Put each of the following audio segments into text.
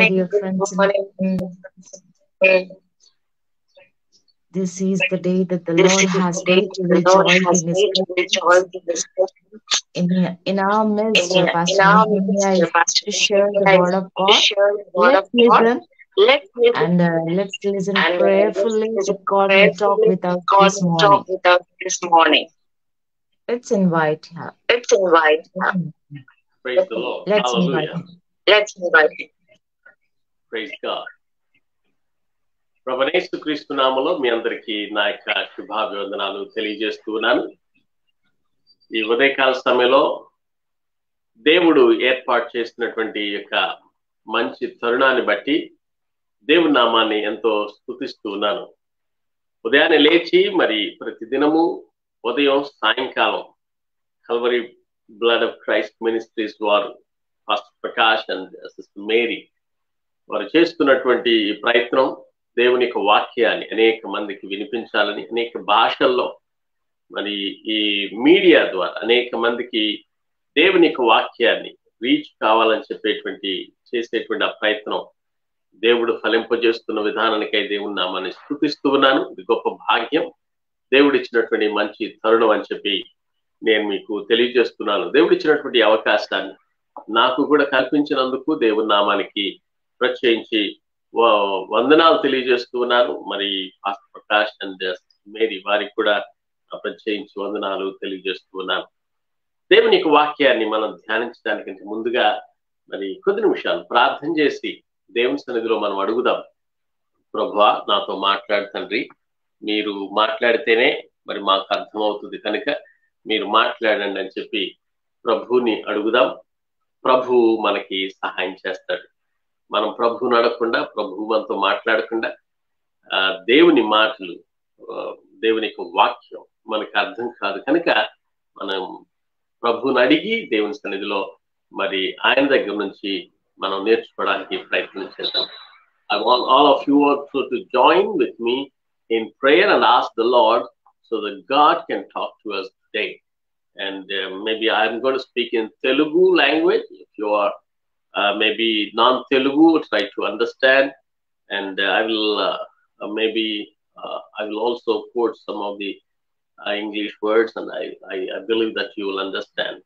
morning, dear friends. This is the day that the this Lord has made to rejoice in His in, in our midst, in, Pastor Nehemiah to share the word of God. Let's listen listen and uh, let's listen and prayerfully to God and talk with us this morning. this morning. Let's invite Him. Let's invite Him. Mm-hmm. Praise the Lord. Let's Hallelujah. invite him. Let's invite him. ప్రైజ్గా ప్రభనేసు క్రీస్తు నామలో మీ అందరికీ నా యొక్క శుభాభివందనాలు తెలియజేస్తూ ఉన్నాను. ఈ ఉదయకాల సమయంలో దేవుడు ఏర్పాటు చేసినటువంటి యొక్క మంచి తరుణాన్ని బట్టి దేవుడి నామాన్ని ఎంతో స్థుతిస్తూ ఉన్నాను. ఉదయాన్నే లేచి మరి ప్రతి దినము ఉదయం సాయంకాలం Calvary blood of Christ ministries వారు ఫస్ట్ ప్రకాష్ అండ్ మేరీ వారు చేస్తున్నటువంటి ప్రయత్నం దేవుని యొక్క వాక్యాన్ని అనేక మందికి వినిపించాలని అనేక భాషల్లో మరి ఈ మీడియా ద్వారా అనేక మందికి దేవుని యొక్క వాక్యాన్ని రీచ్ కావాలని చెప్పేటువంటి చేసేటువంటి ఆ ప్రయత్నం దేవుడు ఫలింపజేస్తున్న విధానానికై దేవుని నామాన్ని స్థుతిస్తూ ఉన్నాను. ఇది గొప్ప భాగ్యం. దేవుడు ఇచ్చినటువంటి మంచి తరుణం అని చెప్పి నేను మీకు తెలియజేస్తున్నాను. దేవుడు ఇచ్చినటువంటి అవకాశాన్ని నాకు కూడా కల్పించినందుకు దేవుని నామానికి ప్రత్యేకించి వ- వందనాలు తెలియజేస్తూ ఉన్నాను మరి పాస్టర్ ప్రకాష్ అండ్ మేరీ వారికి కూడా ప్రత్యేకించి వందనాలు తెలియజేస్తూ ఉన్నాను దేవుని యొక్క వాక్యాన్ని మనం ధ్యానించడానికంటే ముందుగా మరి కొద్ది నిమిషాలు ప్రార్థన చేసి దేవుని సన్నిధిలో మనం అడుగుదాం. ప్రభా నాతో మాట్లాడు తండ్రి. మీరు మాట్లాడితేనే మరి మాకు అర్థమవుతుంది కనుక మీరు మాట్లాడండి అని చెప్పి ప్రభువుని అడుగుదాం. ప్రభు మనకి సహాయం చేస్తాడు. మనం ప్రభువుని అడగకుండా ప్రభు మనతో మాట్లాడకుండా ఆ, దేవుని మాటలు ఆ, దేవుని యొక్క వాక్యం మనకు అర్థం కాదు కనుక మనం ప్రభువుని అడిగి దేవుని సన్నిధిలో మరి ఆయన దగ్గర నుంచి మనం నేర్చుకోవడానికి ప్రయత్నం చేద్దాం I want all of you also to join with me in prayer and ask the Lord so that God can talk to us today. And uh, maybe I'm going to speak in Telugu language. If you are uh, maybe non-Telugu, try to understand. And uh, I will uh, uh, maybe uh, I will also quote some of the uh, English words, and I, I, I believe that you will understand.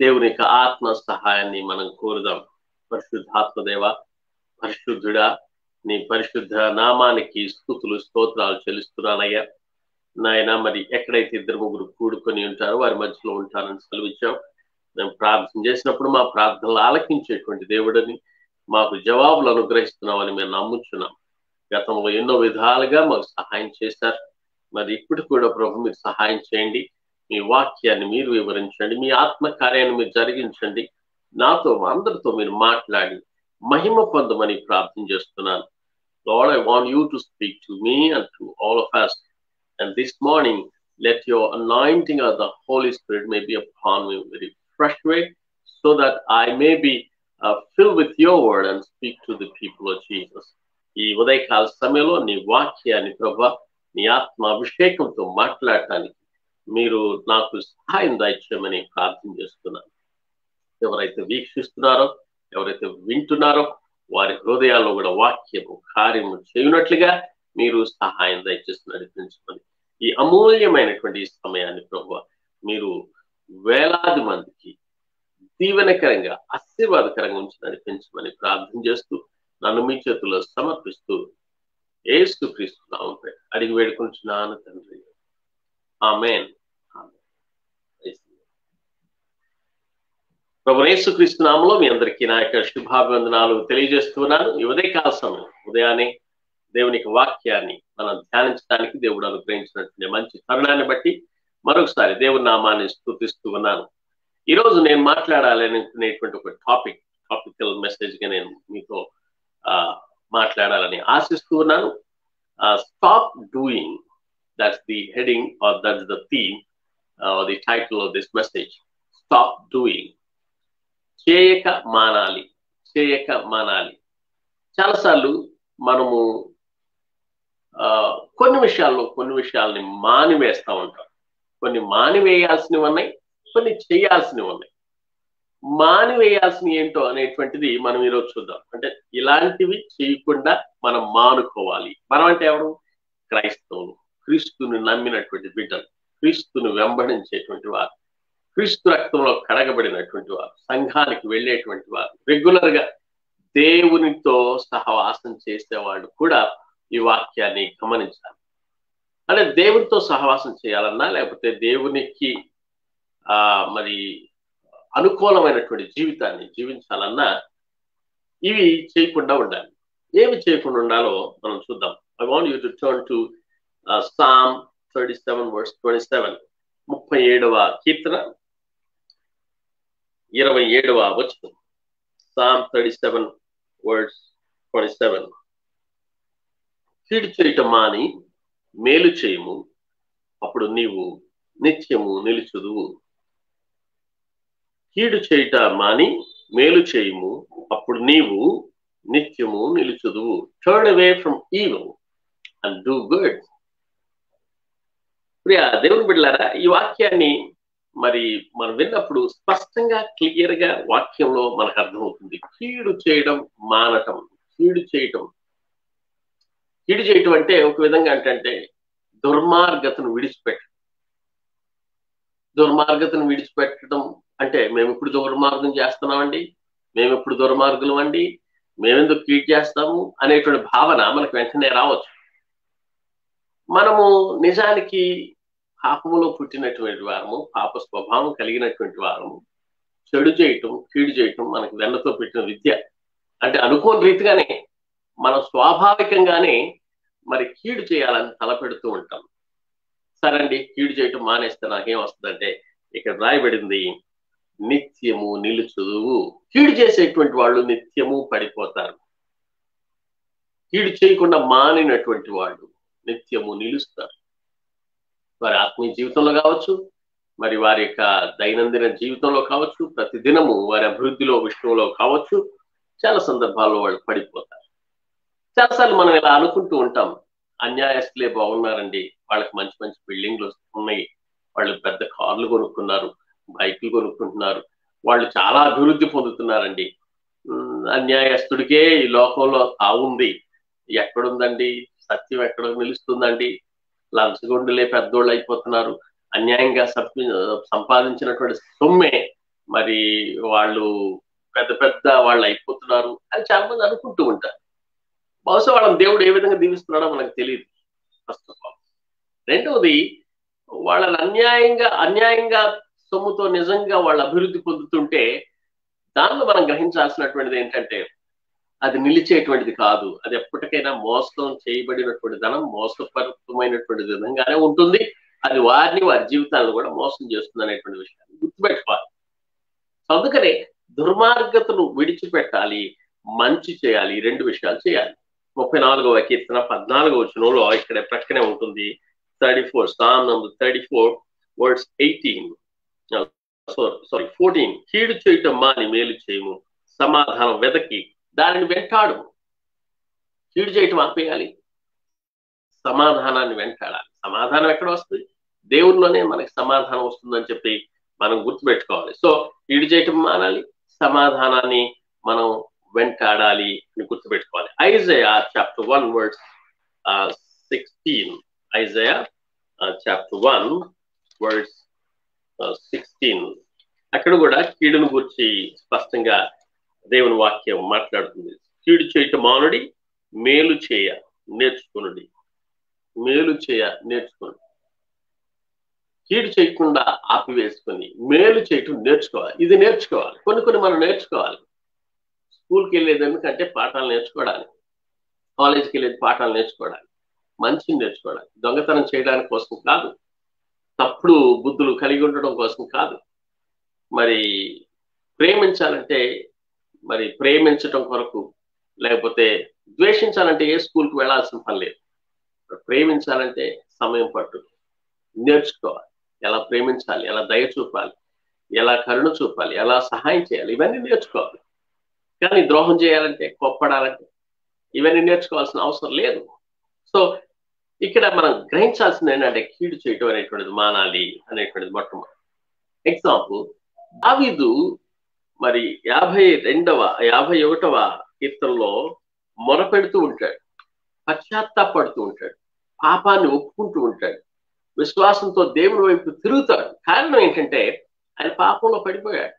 దేవుని యొక్క ఆత్మ సహాయాన్ని మనం కోరుదాం పరిశుద్ధాత్మ దేవ పరిశుద్ధుడా నీ పరిశుద్ధ నామానికి స్థుతులు స్తోత్రాలు చెల్లిస్తున్నానయ్యా నాయన మరి ఎక్కడైతే ఇద్దరు ముగ్గురు కూడుకొని ఉంటారో వారి మధ్యలో ఉంటారని సెలవిచ్చాం మేము ప్రార్థన చేసినప్పుడు మా ప్రార్థనలు ఆలకించేటువంటి దేవుడని మాకు జవాబులు అనుగ్రహిస్తున్నామని మేము నమ్ముచున్నాం. గతంలో ఎన్నో విధాలుగా మాకు సహాయం చేశారు. మరి ఇప్పుడు కూడా ప్రభు మీరు సహాయం చేయండి. మీ వాక్యాన్ని మీరు వివరించండి. మీ ఆత్మకార్యాన్ని మీరు జరిగించండి. నాతో అందరితో మీరు మాట్లాడి మహిమ పొందమని ప్రార్థన చేస్తున్నాను. Lord, I want you to speak to me and to all of us. And this morning, let your anointing of the Holy Spirit may be upon me very fresh way, so that I may be uh, filled with your word and speak to the people of Jesus. ఈ ఉదయకాల సమయంలో నీ వాక్యాన్ని ప్రభా నీ ఆత్మ అభిషేకంతో మాట్లాడటానికి మీరు నాకు సహాయం దాయిచ్చామని ప్రార్థన చేస్తున్నాను ఎవరైతే వీక్షిస్తున్నారో ఎవరైతే వింటున్నారో వారి హృదయాల్లో కూడా వాక్యము కార్యము చేయునట్లుగా మీరు సహాయం దయచేసి నడిపించమని ఈ అమూల్యమైనటువంటి సమయాన్ని ప్రభు మీరు వేలాది మందికి దీవెనకరంగా ఆశీర్వాదకరంగా ఉంచి నడిపించమని ప్రార్థన చేస్తూ నన్ను మీ చేతుల్లో సమర్పిస్తూ ఏసు క్రీస్తున్నాము అడిగి వేడుకుంటున్నాను తండ్రి. ఆమెన్. ప్రభు యేసుక్రీస్తు నామలో మీ అందరికీ నా యొక్క శుభాభివందనాలు తెలియజేస్తున్నాను ఉదయకాల సమయం ఉదయాన్నే దేవుని వాక్యాన్ని మనం ధ్యానించడానికి దేవుడు అనుగ్రహించినటువంటి మంచి తరుణాన్ని బట్టి మరొకసారి దేవుని నామాన్ని స్థుతిస్తూ ఉన్నాను. ఈ రోజు నేను మాట్లాడాలనుకునేటువంటి ఒక టాపిక్ టాపికల్ మెసేజ్గా నేను మీతో మాట్లాడాలని ఆశిస్తూ ఉన్నాను. Stop doing that's the heading or that's the theme the title of this message stop doing చేయక మానాలి. చేయక మానాలి. చాలాసార్లు మనము ఆ, కొన్ని విషయాల్లో కొన్ని విషయాల్ని మానివేస్తూ ఉంటాం. కొన్ని మానివేయాల్సినవి ఉన్నాయి కొన్ని చేయాల్సినవి ఉన్నాయి. మానివేయాల్సినవి ఏంటో అనేటువంటిది మనం ఈరోజు చూద్దాం. అంటే ఇలాంటివి చేయకుండా మనం మానుకోవాలి. మనం అంటే ఎవరు? క్రైస్తవులు. క్రీస్తుని నమ్మినటువంటి బిడ్డలు. క్రీస్తుని వెంబడించేటువంటి వారు. క్రీస్తు రక్తంలో కడగబడినటువంటి వారు. సంఘానికి వెళ్ళేటువంటి వారు. రెగ్యులర్గా దేవునితో సహవాసం చేసేవాళ్ళు కూడా ఈ వాక్యాన్ని గమనించాలి. అంటే దేవునితో సహవాసం చేయాలన్నా లేకపోతే దేవునికి ఆ మరి అనుకూలమైనటువంటి జీవితాన్ని జీవించాలన్నా ఇవి చేయకుండా ఉండాలి. ఏమి చేయకుండా ఉండాలో మనం చూద్దాం. I want you to turn to psalm thirty seven verse twenty seven ముప్పై ఏడవ కీర్తన. ఇరవై ఏడవ వచనం. Psalm thirty seven words twenty seven కీడు చేయటం మాని మేలు చేయము అప్పుడు నీవు నిత్యము నిలుచుదువు. కీడు చేయుట మాని మేలు చేయము అప్పుడు నీవు నిత్యము నిలుచుదువు. Turn away from evil and do good Priya దేవుని బిడ్డలారా ఈ వాక్యాన్ని మరి మనం విన్నప్పుడు స్పష్టంగా క్లియర్గా వాక్యంలో మనకు అర్థమవుతుంది. కీడు చేయడం మానటం కీడు చేయటం కీడు చేయటం అంటే ఒక విధంగా ఏంటంటే దుర్మార్గతను విడిచిపెట్టడం దుర్మార్గతను విడిచిపెట్టడం అంటే మేము ఇప్పుడు దుర్మార్గం చేస్తున్నామండి? మేము ఇప్పుడు దుర్మార్గులు అండి? మేమెందుకు కీడ్ చేస్తాము? అనేటువంటి భావన మనకు వెంటనే రావచ్చు. మనము నిజానికి పాపములో పుట్టినటువంటి వారము పాప స్వభావం కలిగినటువంటి వారము. చెడు చేయటం కీడు చేయటం మనకు వెన్నతో పెట్టిన విద్య. అంటే అనుకోని రీతిగానే మనం స్వాభావికంగానే మరి కీడు చేయాలని తలపెడుతూ ఉంటాం. సరండి కీడు చేయటం మానేస్తే నాకేం వస్తుందంటే ఇక్కడ రాయబడింది నిత్యము నిలుచుదువు. కీడు చేసేటువంటి వాళ్ళు నిత్యము పడిపోతారు. కీడు చేయకుండా మానినటువంటి వాళ్ళు నిత్యము నిలుస్తారు. వారి ఆత్మీయ జీవితంలో కావచ్చు మరి వారి యొక్క దైనందిన జీవితంలో కావచ్చు ప్రతి దినము వారి అభివృద్ధిలో విష్ణువులో కావచ్చు చాలా సందర్భాల్లో వాళ్ళు పడిపోతారు. చాలాసార్లు మనం ఇలా అనుకుంటూ ఉంటాం. అన్యాయస్తులే బాగున్నారండి. వాళ్ళకి మంచి మంచి బిల్డింగ్లు ఉన్నాయి. వాళ్ళు పెద్ద కార్లు కొనుక్కున్నారు. బైక్లు కొనుక్కుంటున్నారు. వాళ్ళు చాలా అభివృద్ధి పొందుతున్నారండి. అన్యాయస్తుడికే ఈ లోకంలో తావుంది ఎక్కడుందండి? సత్యం ఎక్కడ నిలుస్తుందండి. లంచగొండులే పెద్దోళ్ళు అయిపోతున్నారు. అన్యాయంగా సంపాదించినటువంటి సొమ్మే మరి వాళ్ళు పెద్ద పెద్ద వాళ్ళు అయిపోతున్నారు అని చాలా మంది అనుకుంటూ ఉంటారు. బహుశా వాళ్ళని దేవుడు ఏ విధంగా దీవిస్తున్నాడో మనకు తెలియదు ఫస్ట్ ఆఫ్ ఆల్. రెండవది వాళ్ళని అన్యాయంగా అన్యాయంగా సొమ్ముతో నిజంగా వాళ్ళు అభివృద్ధి పొందుతుంటే దానిలో మనం గ్రహించాల్సినటువంటిది ఏంటంటే అది నిలిచేటువంటిది కాదు. అది ఎప్పటికైనా మోసం చేయబడినటువంటి ధనం మోసపరితమైనటువంటి విధంగానే ఉంటుంది. అది వారిని వారి జీవితాలను కూడా మోసం చేస్తుంది అనేటువంటి విషయాన్ని గుర్తుపెట్టుకోవాలి. అందుకనే దుర్మార్గతను విడిచిపెట్టాలి మంచి చేయాలి రెండు విషయాలు చేయాలి. ముప్పై నాలుగవ కీర్తన పద్నాలుగవ వచనంలో ఇక్కడ ప్రక్కనే ఉంటుంది. Thirty four psalm number thirty four words eighteen sorry fourteen కీడు చేయటం మాని మేలు చేయము సమాధానం వెతకి దానిని వెంటాడు కీడు చేయటం ఆపేయాలి సమాధానాన్ని వెంటాడాలి. సమాధానం ఎక్కడ వస్తుంది? దేవుల్లోనే మనకి సమాధానం వస్తుందని చెప్పి మనం గుర్తుపెట్టుకోవాలి. సో కీడు చేయటం మానాలి సమాధానాన్ని మనం వెంటాడాలి అని గుర్తుపెట్టుకోవాలి. Isaiah chapter one words sixteen Isaiah chapter one words sixteen అక్కడ కూడా కీడును గురించి స్పష్టంగా దేవుని వాక్యం మాట్లాడుతుంది. కీడు చేయటం మానుడి మేలు చేయ నేర్చుకునుడి. మేలు చేయ నేర్చుకునుడి. కీడు చేయకుండా ఆపివేసుకొని మేలు చేయటం నేర్చుకోవాలి. ఇది నేర్చుకోవాలి. కొన్ని కొన్ని మనం నేర్చుకోవాలి. స్కూల్కి వెళ్ళేది ఎందుకంటే పాఠాలు నేర్చుకోవడానికి కాలేజీకి వెళ్ళేది పాఠాలు నేర్చుకోవడానికి మంచిని నేర్చుకోవడానికి దొంగతనం చేయడానికి కోసం కాదు. తప్పుడు బుద్ధులు కలిగి ఉండడం కోసం కాదు. మరి ప్రేమించాలంటే మరి ప్రేమించటం కొరకు లేకపోతే ద్వేషించాలంటే ఏ స్కూల్కి వెళ్ళాల్సిన పని లేదు. ప్రేమించాలంటే సమయం పట్టు. నేర్చుకోవాలి. ఎలా ప్రేమించాలి? ఎలా దయ చూపాలి? ఎలా కరుణ చూపాలి? ఎలా సహాయం చేయాలి? ఇవన్నీ నేర్చుకోవాలి. కానీ ద్రోహం చేయాలంటే కొప్పడాలంటే ఇవన్నీ నేర్చుకోవాల్సిన అవసరం లేదు. సో ఇక్కడ మనం గ్రహించాల్సింది ఏంటంటే కీడు చేయటం అనేటువంటిది మానాలి అనేటువంటిది మొట్టమొదటి. ఎగ్జాంపుల్ దావీదు మరి యాభై రెండవ యాభై ఒకటవ కీర్తనలో మొరపెడుతూ ఉంటాడు. పశ్చాత్తాపడుతూ ఉంటాడు. పాపాన్ని ఒప్పుకుంటూ ఉంటాడు. విశ్వాసంతో దేవుని వైపు తిరుగుతాడు. కారణం ఏంటంటే ఆయన పాపంలో పడిపోయాడు.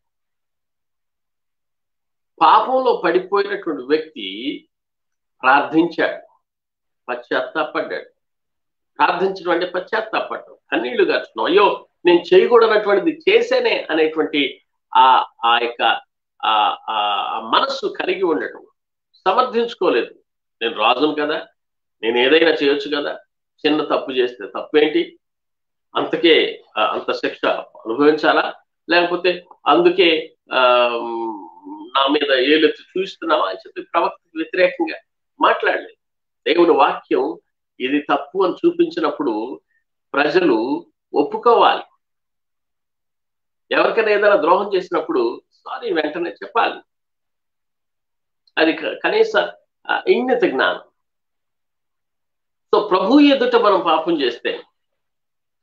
పాపంలో పడిపోయినటువంటి వ్యక్తి ప్రార్థించాడు పశ్చాత్తాపడ్డాడు. ప్రార్థించడం అంటే పశ్చాత్తాపడ్డం. కన్నీళ్ళు గార్చడం. అయ్యో నేను చేయకూడనటువంటిది చేసేనే అనేటువంటి ఆ ఆ యొక్క ఆ ఆ మనస్సు కలిగి ఉండటం. సమర్థించుకోలేదు. నేను రాజును కదా నేను ఏదైనా చేయొచ్చు కదా చిన్న తప్పు చేస్తే తప్పేంటి? అంతకే అంత శిక్ష అనుభవించాలా? లేకపోతే అందుకే ఆ నా మీద ఏలెత్తి చూస్తున్నావా అని చెప్పి ప్రవక్తకు వ్యతిరేకంగా మాట్లాడలేదు. దేవుని వాక్యం ఇది తప్పు అని చూపించినప్పుడు ప్రజలు ఒప్పుకోవాలి. ఎవరికైనా ఏదైనా ద్రోహం చేసినప్పుడు సారీ వెంటనే చెప్పాలి. అది కనీస ఇంగిత జ్ఞానం. సో ప్రభు ఎదుట మనం పాపం చేస్తే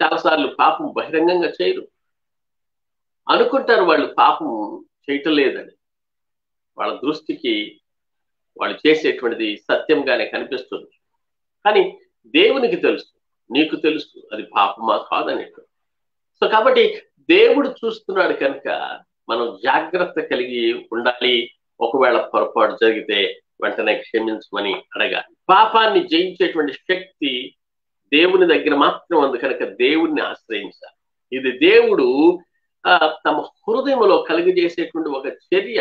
చాలాసార్లు పాపం బహిరంగంగా చేయరు. అనుకుంటారు వాళ్ళు పాపం చేయటం లేదని. వాళ్ళ దృష్టికి వాళ్ళు చేసేటువంటిది సత్యంగానే కనిపిస్తుంది. కానీ దేవునికి తెలుసు నీకు తెలుసు అది పాపమా కాదనేటు సో కాబట్టి దేవుడు చూస్తున్నాడు కనుక మనం జాగ్రత్త కలిగి ఉండాలి. ఒకవేళ పొరపాటు జరిగితే వెంటనే క్షమించమని అడగాలి. పాపాన్ని జయించేటువంటి శక్తి దేవుని దగ్గర మాత్రం ఉంది కనుక దేవుణ్ణి ఆశ్రయించాలి. ఇది దేవుడు తమ హృదయంలో కలిగజేసేటువంటి ఒక చర్య.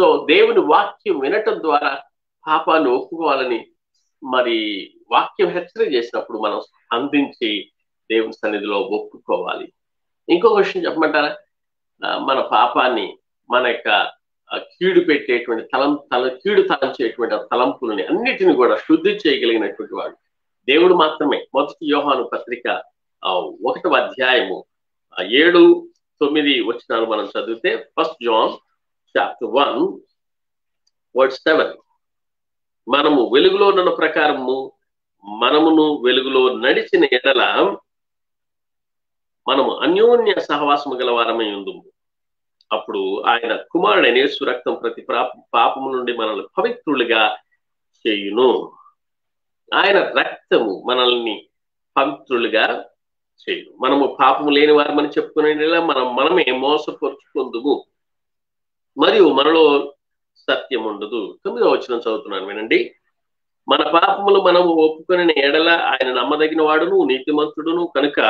సో దేవుని వాక్యం వినటం ద్వారా పాపాన్ని ఒప్పుకోవాలని మరి వాక్యం హెచ్చరిక చేసినప్పుడు మనం అందించి దేవుని సన్నిధిలో ఒప్పుకోవాలి. ఇంకొక విషయం చెప్పమంటారా? మన పాపాన్ని మన యొక్క కీడు పెట్టేటువంటి తలం తల కీడు తలంచేటువంటి తలంపులని అన్నిటిని కూడా శుద్ధి చేయగలిగినటువంటి వాడు దేవుడు మాత్రమే. మొదటి యోహాను పత్రిక ఒకటవ అధ్యాయము ఏడు తొమ్మిది వచ్చినాలు మనం చదివితే first John chapter one word seven మనము వెలుగులో ఉన్న ప్రకారము మనమును వెలుగులో నడిచిన ఎడల మనము అన్యోన్య సహవాసము గల వారమై ఉందుము. అప్పుడు ఆయన కుమారుడైన యేసు రక్తం ప్రతి పాపము నుండి మనల్ని పవిత్రులుగా చేయును. ఆయన రక్తము మనల్ని పవిత్రులుగా చేయును. మనము పాపము లేని వారమని చెప్పుకునే మనం మనమే మోసపరుచుకుందుము. మరియు మనలో సత్యం ఉండదు తొమ్మిదో వచ్చిన చదువుతున్నాను వినండి. మన పాపములు మనము ఒప్పుకొని ఎడల ఆయన నమ్మదగిన వాడును నీతిమంతుడును కనుక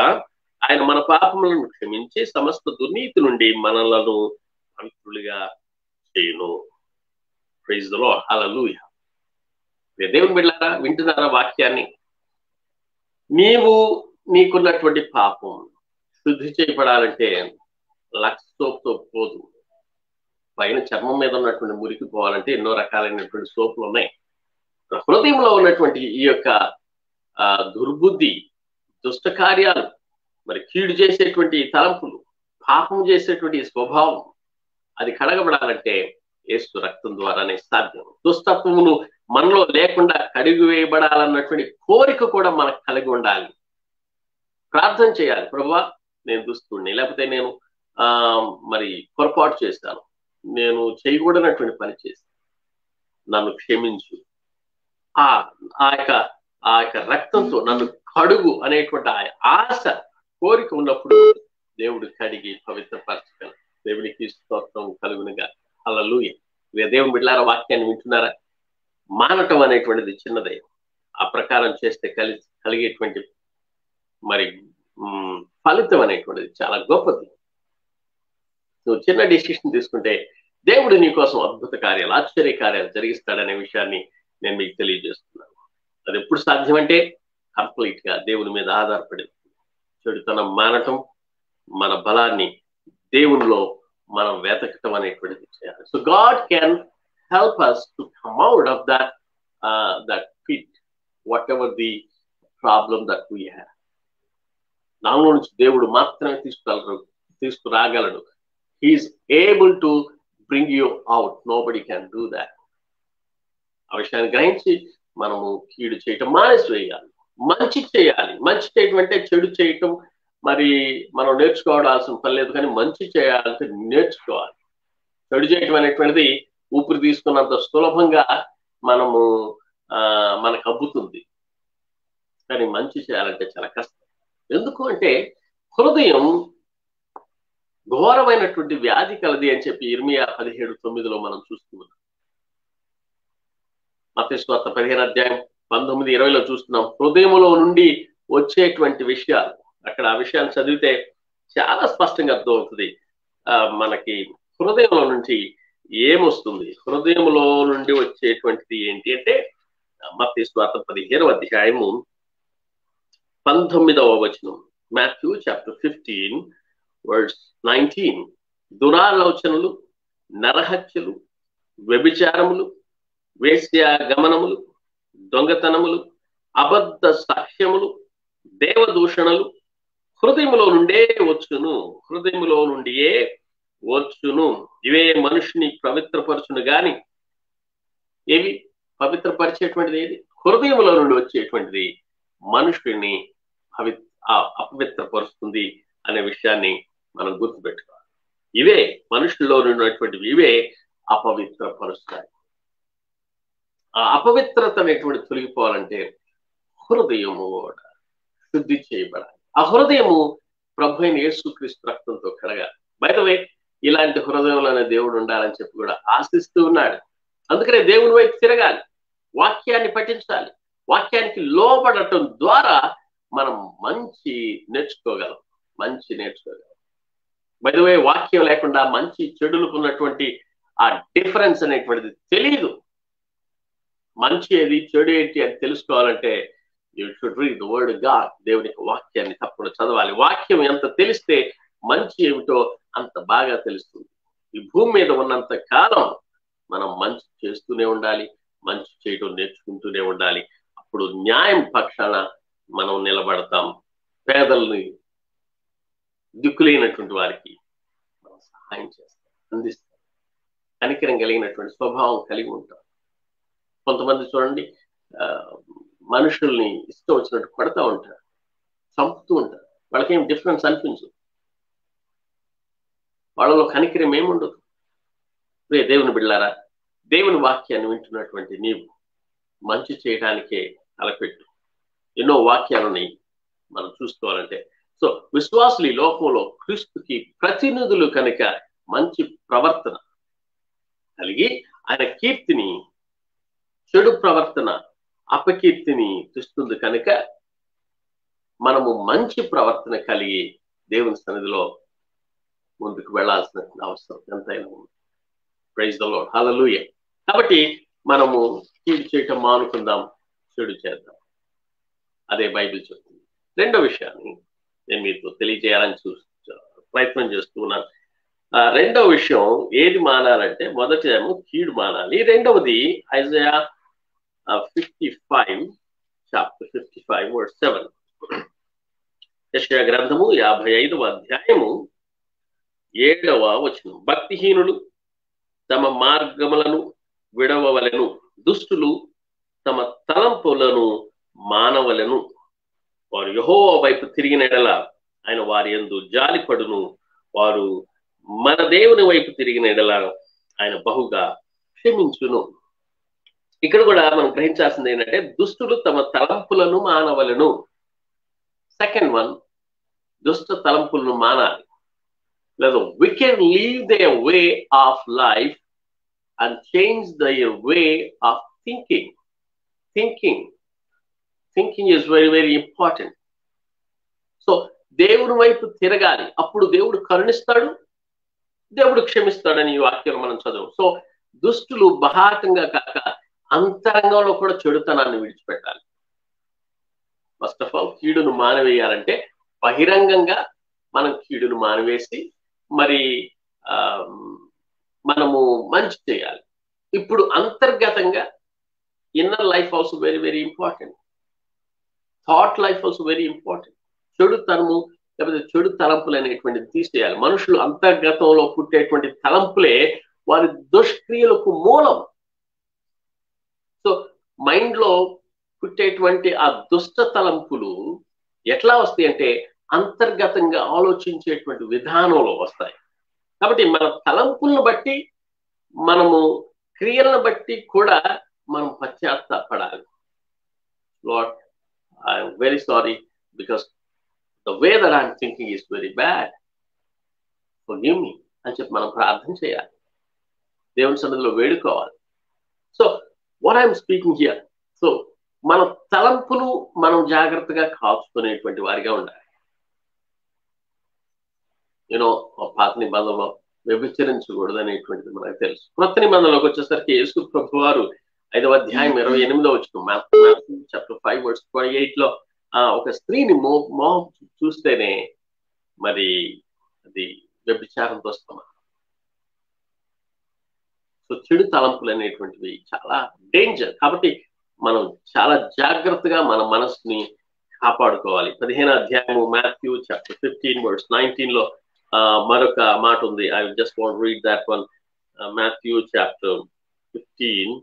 ఆయన మన పాపములను క్షమించి సమస్త దుర్నీతి నుండి మనలను పంతులుగా చేయను. ప్రైజ్లో హలలుయ దేవుని బిడ్డారా వింటున్నారా వాక్యాన్ని? నీవు నీకున్నటువంటి పాపం శుద్ధి చేయబడాలంటే లక్ష పోదు. పైన చర్మం మీద ఉన్నటువంటి మురికి పోవాలంటే ఎన్నో రకాలైనటువంటి సోపులు ఉన్నాయి. హృదయంలో ఉన్నటువంటి ఈ యొక్క దుర్బుద్ధి దుష్ట కార్యాలు మరి కీడు చేసేటువంటి తలంపులు పాపం చేసేటువంటి స్వభావం అది కడగబడాలంటే ఏసు రక్తం ద్వారానే సాధ్యం. దుస్తత్వమును మనలో లేకుండా కడిగి వేయబడాలన్నటువంటి కోరిక కూడా మనకు కలిగి ఉండాలి. ప్రార్థన చేయాలి. ప్రభా నేను దుస్తుడిని లేకపోతే నేను ఆ మరి పొరపాటు చేస్తాను నేను చేయకూడనటువంటి పని చేసి నన్ను క్షమించు. ఆ ఆ యొక్క ఆ యొక్క రక్తంతో నన్ను కడుగు అనేటువంటి ఆ ఆశ కోరిక ఉన్నప్పుడు దేవుడు కడిగి పవిత్రపరచగల దేవునికి స్తోత్రం కలుగునుగా. అలలుయ దేవుని బిడ్డారా వాక్యాన్ని వింటున్నారా? మానటం అనేటువంటిది చిన్నదే. ఆ ప్రకారం చేస్తే కలి కలిగేటువంటి మరి ఫలితం అనేటువంటిది చాలా గొప్పది. నువ్వు చిన్న డెసిషన్ తీసుకుంటే దేవుడు నీ కోసం అద్భుత కార్యాలు ఆశ్చర్య కార్యాలు జరిగిస్తాడనే విషయాన్ని నేను మీకు తెలియజేస్తున్నాను. అది ఎప్పుడు సాధ్యమంటే కంప్లీట్గా దేవుని మీద ఆధారపడి చెడుతనం మానటం మన బలాన్ని దేవునిలో మనం వెతకటం అనేటువంటిది చేయాలి. So God can help us to come out of that that pit whatever the problem that we have నాలో నుంచి దేవుడు మాత్రమే తీసుకురాగలరు తీసుకురాగలడు. He is able to bring you out nobody can do that ఆ విషయాన్ని గ్రహించి మనము కీడు చేయటం మానేసి వేయాలి మంచి చేయాలి. మంచి చేయటం అంటే చెడు చేయటం. మరి మనం నేర్చుకోవాల్సిన పని లేదు కానీ మంచి చేయాలంటే నేర్చుకోవాలి. చెడు చేయటం అనేటువంటిది ఊపిరి తీసుకున్నంత సులభంగా మనము ఆ మనకు అబ్బుతుంది. కానీ మంచి చేయాలంటే చాలా కష్టం. ఎందుకు అంటే హృదయం ఘోరమైనటువంటి వ్యాధి కలది అని చెప్పి ఇర్మియా పదిహేడు తొమ్మిదిలో మనం చూస్తున్నాం మతేశ్వార్త పదిహేను అధ్యాయం పంతొమ్మిది ఇరవైలో చూస్తున్నాం. హృదయములో నుండి వచ్చేటువంటి విషయాలు. అక్కడ ఆ విషయాన్ని చదివితే చాలా స్పష్టంగా అర్థమవుతుంది. ఆ మనకి హృదయంలో నుంచి ఏమొస్తుంది? హృదయంలో నుండి వచ్చేటువంటిది ఏంటి అంటే మతేశ్వార్త పదిహేను అధ్యాయము పంతొమ్మిదవ వచనం. Matthew chapter fifteen words. Nineteen దురాలోచనలు నరహత్యలు వ్యభిచారములు వేశ్య గమనములు దొంగతనములు అబద్ధ సాక్ష్యములు దేవదూషణలు హృదయములో నుండే వచ్చును హృదయములో నుండియే వచ్చును. ఇవే మనుషుని పవిత్రపరచును గాని ఏవి? పవిత్రపరిచేటువంటిది ఏది? హృదయములో నుండి వచ్చేటువంటిది మనుషుని పవి అపవిత్రపరుస్తుంది అనే విషయాన్ని మనం గుర్తుపెట్టుకోవాలి. ఇవే మనుషుల్లో ఉన్నటువంటివి ఇవే అపవిత్రపరుస్తాయి. ఆ అపవిత్రత అనేటువంటి తొలగిపోవాలంటే హృదయము కూడా శుద్ధి చేయబడాలి. ఆ హృదయము ప్రభు అయిన యేసుక్రీస్తు రక్తంతో కడగాలి. బయటవే ఇలాంటి హృదయంలోనే దేవుడు ఉండాలని చెప్పి కూడా ఆశిస్తూ ఉన్నాడు. అందుకనే దేవుని వైపు తిరగాలి. వాక్యాన్ని పఠించాలి. వాక్యానికి లోపడటం ద్వారా మనం మంచి నేర్చుకోగలం. మంచి నేర్చుకోగలం. బయటవే వాక్యం లేకుండా మంచి చెడులకు ఉన్నటువంటి ఆ డిఫరెన్స్ అనేటువంటిది తెలియదు మంచి ఏది చెడు ఏంటి అని తెలుసుకోవాలంటే you should read the word God దేవుని వాక్యాన్ని తప్పకుండా చదవాలి. వాక్యం ఎంత తెలిస్తే మంచి ఏమిటో అంత బాగా తెలుస్తుంది. ఈ భూమి మీద ఉన్నంత కాలం మనం మంచి చేస్తూనే ఉండాలి మంచి చేయడం నేర్చుకుంటూనే ఉండాలి. అప్పుడు న్యాయం పక్షాన మనం నిలబడతాం. పేదల్ని దిక్కులైనటువంటి వారికి మనం సహాయం చేస్తాం అందిస్తాం. కనికరం కలిగినటువంటి స్వభావం కలిగి ఉంటాం. కొంతమంది చూడండి మనుషుల్ని ఇష్టం వచ్చినట్టు కొడతా ఉంటారు చంపుతూ ఉంటారు. వాళ్ళకేం డిఫరెన్స్ అనిపించదు. వాళ్ళలో కనికరం ఏముండదు. రే దేవుని బిళ్ళారా దేవుని వాక్యాన్ని వింటున్నటువంటి నీవు మంచి చేయడానికే తలపెట్టు. ఎన్నో వాక్యాలని మనం చూసుకోవాలంటే. సో విశ్వాసులు ఈ లోకంలో క్రీస్తుకి ప్రతినిధులు కనుక మంచి ప్రవర్తన కలిగి ఆయన కీర్తిని చెడు ప్రవర్తన అపకీర్తిని తెస్తుంది కనుక మనము మంచి ప్రవర్తన కలిగి దేవుని సన్నిధిలో ముందుకు వెళ్ళాల్సిన అవసరం ఎంతైనా ఉంది. ప్రైజ్ ద లోడ్ హలలుయ కాబట్టి మనము కీడు చేయటం మానుకుందాం చెడు చేద్దాం. అదే బైబిల్ చెప్తుంది. రెండో విషయాన్ని నేను మీకు తెలియజేయాలని చూ ప్రయత్నం చేస్తున్నాను రెండవ విషయం ఏది మానాలంటే మొదటిదేమో కీడు మానాలి. రెండవది Isaiah fifty five chapter fifty five word seven యశయ గ్రంథము యాభై ఐదవ అధ్యాయము ఏడవ వచనం. భక్తిహీనులు తమ మార్గములను విడవవలను. దుష్టులు తమ తలంపులను మానవలను. వారు యహో వైపు తిరిగిన ఎడల ఆయన వారి ఎందు జాలిపడును వారు మన దేవుని వైపు తిరిగిన ఎడల ఆయన బహుగా క్షమించును. ఇక్కడ కూడా మనం గ్రహించాల్సింది ఏంటంటే దుష్టులు తమ తలంపులను మానవలను సెకండ్ వన్ దుష్ట తలంపులను మానాలి. లేదా we can leave the way of life and change the way of thinking thinking thinking is very very important so దేవుని వైపు తిరగాలి. అప్పుడు దేవుడు కరుణిస్తాడు దేవుడు క్షమిస్తాడని ఈ వాక్యం మనం చదువు సో దుష్టులు బహాటంగా కాక అంతరంగంలో కూడా చెడుతనాన్ని విడిచిపెట్టాలి. ఫస్ట్ ఆఫ్ ఆల్ కీడును మానవేయాలంటే బహిరంగంగా మనం కీడును మానవేసి మరి మనము మంచి చేయాలి. ఇప్పుడు అంతర్గతంగా inner life also very very important. Thought life also very important చెడు తనము లేకపోతే చెడు తలంపులు అనేటువంటిది తీసేయాలి. మనుషులు అంతర్గతంలో పుట్టేటువంటి తలంపులే వారి దుష్క్రియలకు మూలం. సో మైండ్లో పుట్టేటువంటి ఆ దుష్ట తలంపులు ఎట్లా వస్తాయి అంటే అంతర్గతంగా ఆలోచించేటువంటి విధానంలో వస్తాయి. కాబట్టి మన తలంపులను బట్టి మనము క్రియలను బట్టి కూడా మనం పశ్చాత్తాపడాలి. Lord I'm very sorry because the way that I'm thinking is very bad forgive me అని చెప్పి మనం ప్రార్థన చేయాలి. దేవుని సన్నిధిలో వేడుకోవాలి. So what I'm speaking here so మన తలంపులు మనం జాగ్రత్తగా కాచుకునేటువంటి వారిగా ఉండాలి. యూనో పాత నిబంధనలో వ్యభిచరించకూడదు అనేటువంటిది మనకు తెలుసు. కొత్త నిబంధనలోకి వచ్చేసరికి యేసు ప్రభు వారు ఐదవ అధ్యాయం ఇరవై ఎనిమిదో వచ్చిన చాప్టర్ ఫైవ్ వర్డ్స్ ట్వంటీ ఎయిట్లో ఆ ఒక స్త్రీని మో మోహం చూస్తేనే మరి అది వ్యభిచారంతో వస్తామా సో చెడు తలంపులు అనేటువంటివి చాలా డేంజర్ కాబట్టి మనం చాలా జాగ్రత్తగా మన మనసుని కాపాడుకోవాలి. పదిహేను అధ్యాయము మాథ్యూ చాప్టర్ ఫిఫ్టీన్ వర్డ్స్ నైన్టీన్లో మరొక మాట ఉంది. I just want read that one Matthew chapter fifteen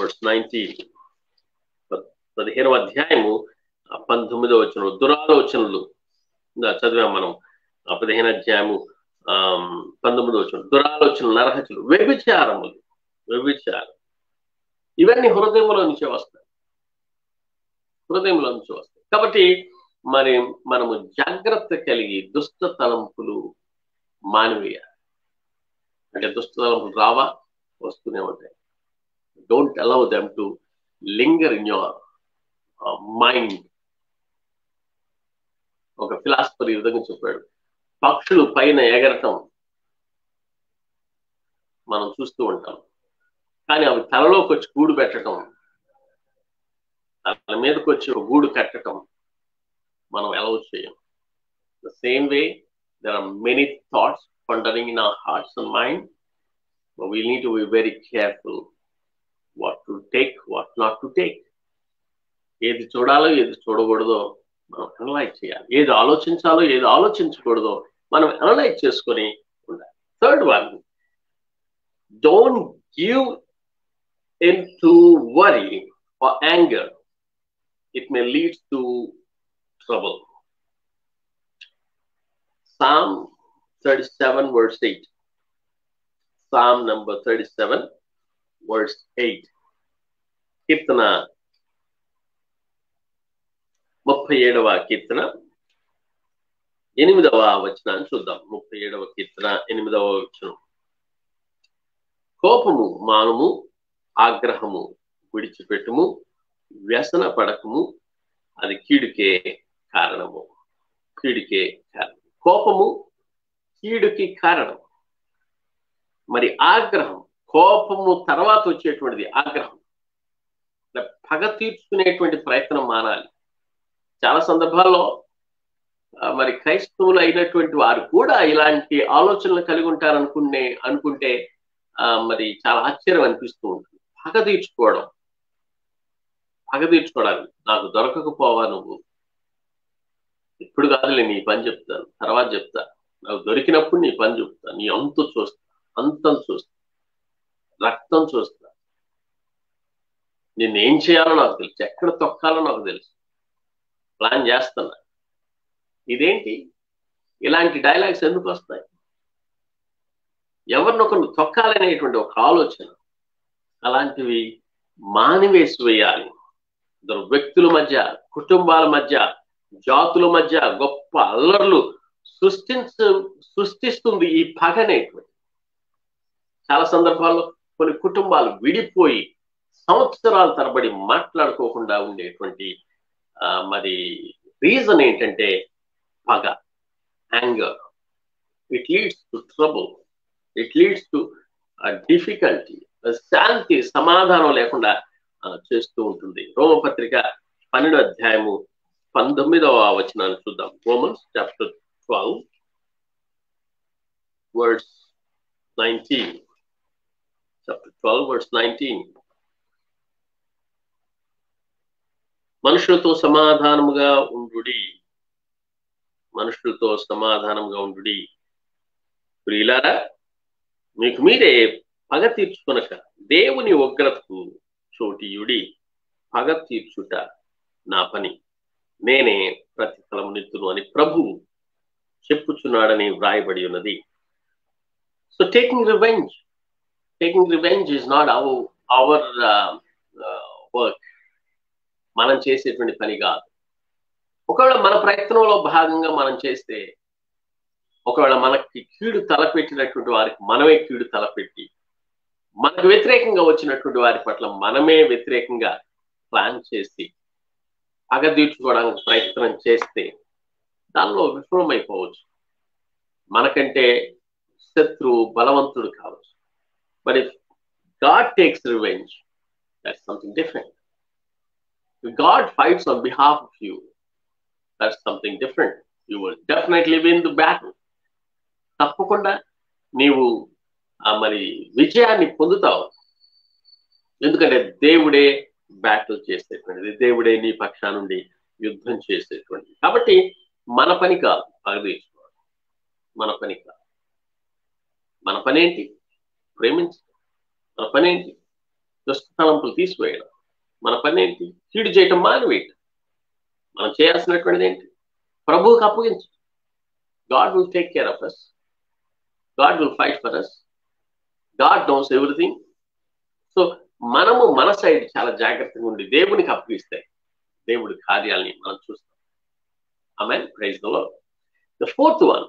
verse nineteen పదిహేనవ అధ్యాయము పంతొమ్మిదో వచ్చిన దురాలోచనలు చదివాం మనం. పదిహేను అధ్యాయము పంతొమ్మిదో వచ్చిన దురాలోచనలు నరహత్యలు వ్యభిచారములు. వ్యభిచారం. ఇవన్నీ హృదయంలో నుంచే వస్తాయి. హృదయంలో నుంచి వస్తాయి. కాబట్టి మరి మనము జాగ్రత్త కలిగి దుష్ట తలంపులు మానివేయాలి. అంటే దుష్ట తలంపులు రావా? వస్తూనే ఉంటాయి. Don't allow them to linger in your mind ఒక ఫిలాసఫర్ ఈ విధంగా చెప్పాడు. పక్షులు పైన ఎగరటం మనం చూస్తూ ఉంటాం. కానీ అవి తలలోకి వచ్చి గూడు పెట్టడం తల మీదకి వచ్చి ఒక గూడు కట్టడం మనం ఎలా చేయం. The same way there are many thoughts pondering in our hearts and mind we need to be very careful what to take what not to take ఏది చూడాలో ఏది చూడకూడదో మనం అనలైజ్ చేయాలి ఏది ఆలోచించాలో ఏది ఆలోచించకూడదో మనం అనలైజ్ చేసుకొని ఉండాలి third one don't give in to worry or anger, it may lead to trouble. Psalm 37, verse 8. Psalm number 37, verse 8. కీర్తన ముప్పై ఏడవ కీర్తన. ఎనిమిదవ వచనాన్ని చూద్దాం. ముప్పై ఏడవ కీర్తన ఎనిమిదవ వచనం. కోపము మానము ఆగ్రహము విడిచిపెట్టుము వ్యసన పడకము అది కీడుకే కారణము. కీడుకే కారణం. కోపము కీడుకి కారణం. మరి ఆగ్రహం కోపము తర్వాత వచ్చేటువంటిది ఆగ్రహం. పగ తీర్చుకునేటువంటి ప్రయత్నం మానాలి. చాలా సందర్భాల్లో మరి క్రైస్తవులు అయినటువంటి వారు కూడా ఇలాంటి ఆలోచనలు కలిగి ఉంటారనుకునే అనుకుంటే మరి చాలా ఆశ్చర్యం అనిపిస్తూ ఉంటుంది. పగ తీర్చుకోవడం. పగ తీర్చుకోవడానికి నాకు దొరకకపోవా నువ్వు? ఇప్పుడు కాదులే నీ పని చెప్తాను. తర్వాత చెప్తా. నాకు దొరికినప్పుడు నీ పని చెప్తా. నీ అంతు చూస్తా. అంతం చూస్తా. రక్తం చూస్తా నిన్ను ఏం చేయాలో నాకు తెలుసు. ఎక్కడ తొక్కాలో నాకు తెలుసు. ప్లాన్ చేస్తున్నా. ఇదేంటి? ఇలాంటి డైలాగ్స్ ఎందుకు వస్తాయి? ఎవరినొకరు తొక్కాలనేటువంటి ఒక ఆలోచన అలాంటివి మానివేసి వేయాలి ఇద్దరు వ్యక్తుల మధ్య కుటుంబాల మధ్య జాతుల మధ్య గొప్ప అల్లర్లు సృష్టించ సృష్టిస్తుంది ఈ పగ అనేటువంటి. చాలా సందర్భాల్లో కొన్ని కుటుంబాలు విడిపోయి సంవత్సరాల తరబడి మాట్లాడుకోకుండా ఉండేటువంటి మరి రీజన్ ఏంటంటే పగ anger it leads to trouble it leads to difficulty శాంతి సమాధానం లేకుండా చేస్తూ ఉంటుంది. రోమపత్రిక పన్నెండు అధ్యాయము పంతొమ్మిదవ వచనాన్ని చూద్దాం. Romans chapter twelve words nineteen chapter twelve words nineteen మనుషులతో సమాధానముగా ఉండు మనుషులతో సమాధానంగా ఉండు ప్రియులారా మీకు మీరే పగ తీర్చుకొనక దేవుని ఉగ్రతకు చోటియుడి. పగ తీర్చుట నా పని. నేనే ప్రతిఫలము నిత్తును అని ప్రభు చెప్పుచున్నాడని వ్రాయబడి ఉన్నది. So taking revenge taking revenge is not our our work మనం చేసేటువంటి పని కాదు. ఒకవేళ మన ప్రయత్నంలో భాగంగా మనం చేస్తే ఒకవేళ మనకి కీడు తలపెట్టినటువంటి వారికి మనమే కీడు తలపెట్టి మనకు వ్యతిరేకంగా వచ్చినటువంటి వారి పట్ల మనమే వ్యతిరేకంగా ప్లాన్ చేసి పగదీర్చుకోవడానికి ప్రయత్నం చేస్తే దానిలో విఫలమైపోవచ్చు. మనకంటే శత్రువు బలవంతుడు కావచ్చు. But if God God takes revenge something different. Different God fights on behalf of you, that's something different You will definitely win the battle. తప్పకుండా నీవు ఆ మరి విజయాన్ని పొందుతావు. ఎందుకంటే దేవుడే బ్యాటిల్ చేసేటువంటిది. దేవుడే నీ పక్షా నుండి యుద్ధం చేసేటువంటిది. కాబట్టి మన పని కాదు. పగదీసుకోవడం మన పని కాదు. మన పని ఏంటి ప్రేమించడం. మన పనేంటి? ఏంటి దుష్టతలంపులు తీసివేయడం. మన పనేంటి? కీడు చేయటం మానివేయటం. మనం చేయాల్సినటువంటిది ఏంటి? ప్రభువుకి అప్పగించడం God will take care of us God will fight for us God knows everything. So మనము మన సైడ్ చాలా జాగ్రత్తగా ఉండి దేవునికి అప్పగిస్తే దేవుడి కార్యాలని మనం చూస్తాం. ఆమె ప్రైజ్లో the fourth one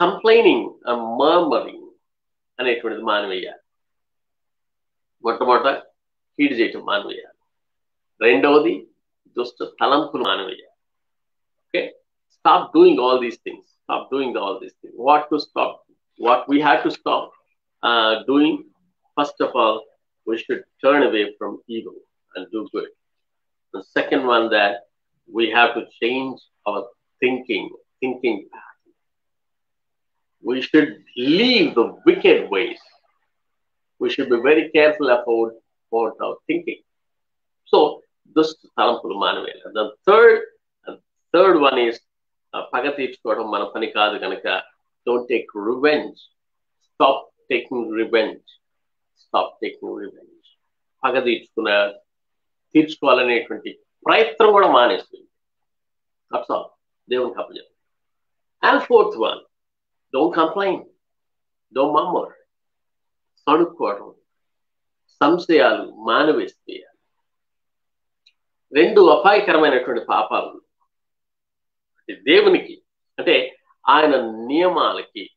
complaining murmuring అనేటువంటిది మానవేయాలి మొట్టమొదట కీడు చేయటం మానవేయాలి రెండవది దుష్ట తలంపులు మానవేయాలి okay stop doing all these things stop doing all these things what to stop what we have to stop doing first of all we should turn away from evil and do good. The second one that we have to change our thinking, thinking pattern. We should leave the wicked ways. We should be very careful about, about our thinking. So this తలంపులు మానవేల the third third one is పగ తీర్చుకోవడం మన పని కాదు కనుక don't take revenge stop taking revenge stop taking revenge పగ తీర్చుకున్న తీర్చుకోవాలనేటువంటి ప్రయత్నం కూడా మానేస్తుంది దట్స్ ఆల్ దేవునికి అప్పచెప్పు and fourth one Don't complain don't murmur సణుక్కోవటం. సంశయాలు మానవేస్తేయాలి రెండు అపాయకరమైనటువంటి పాపాలు. దేవునికి అంటే ఆయన నియమాలకి